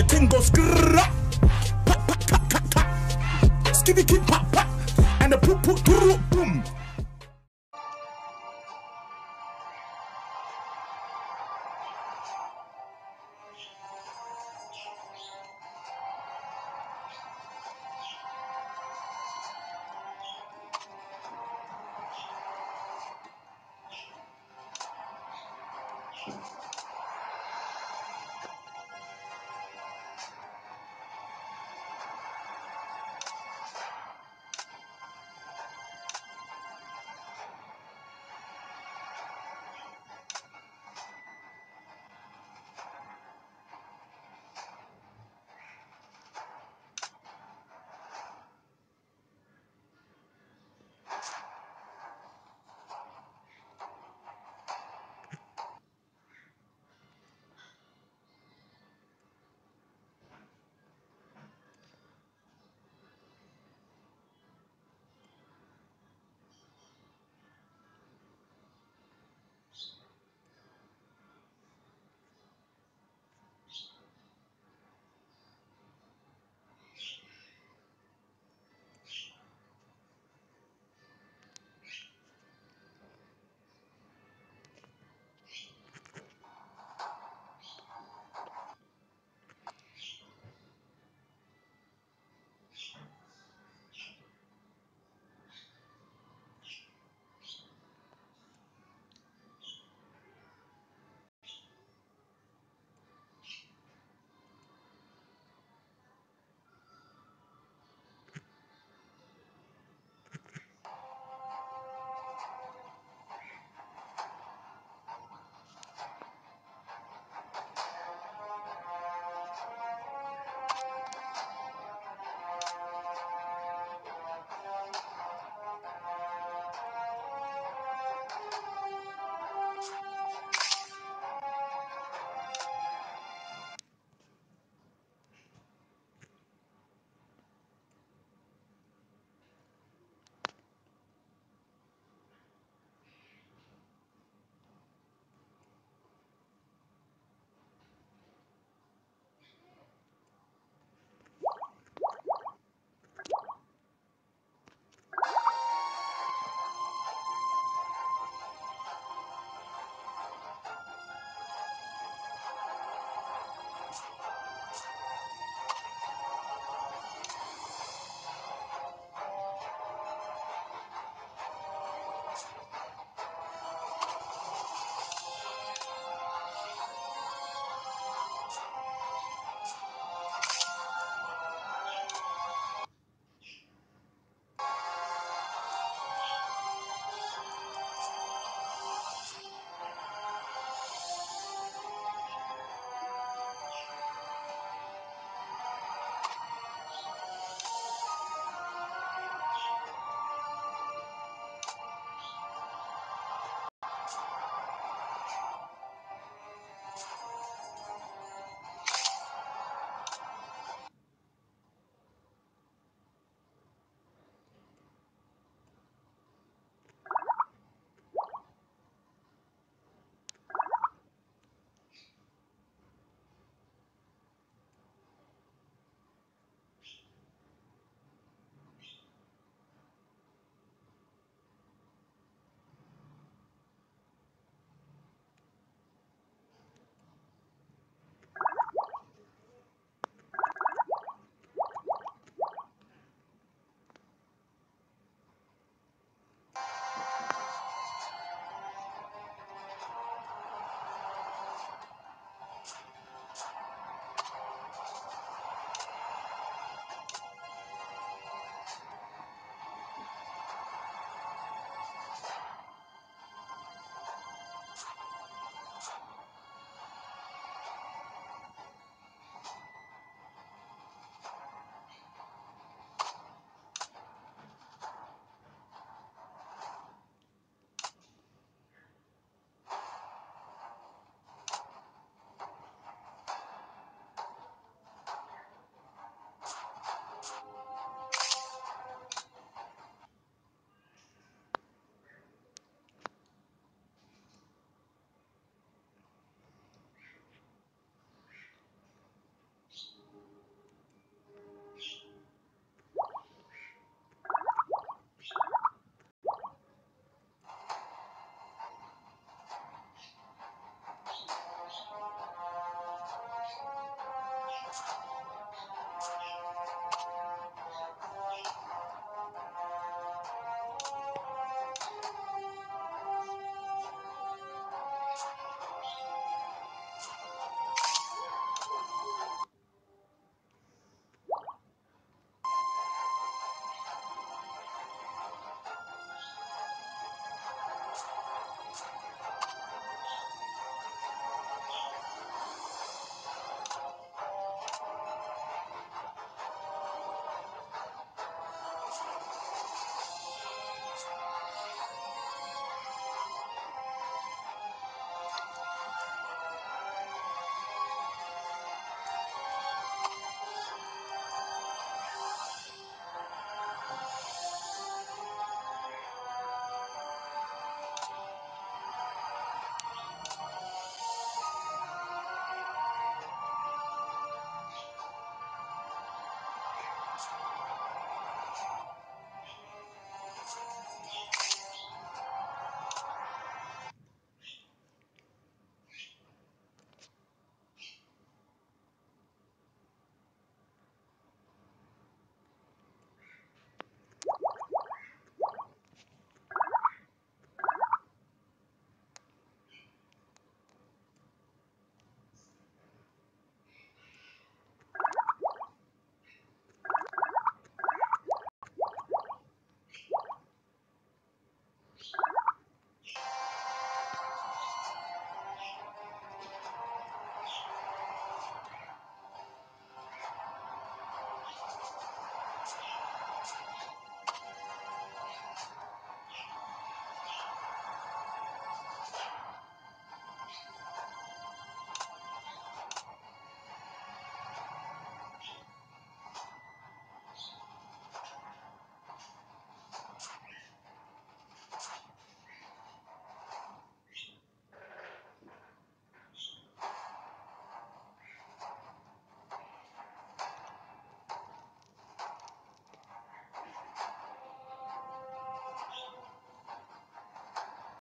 the thing goes grrrr, pa, pop pop pop and the poop poop boom.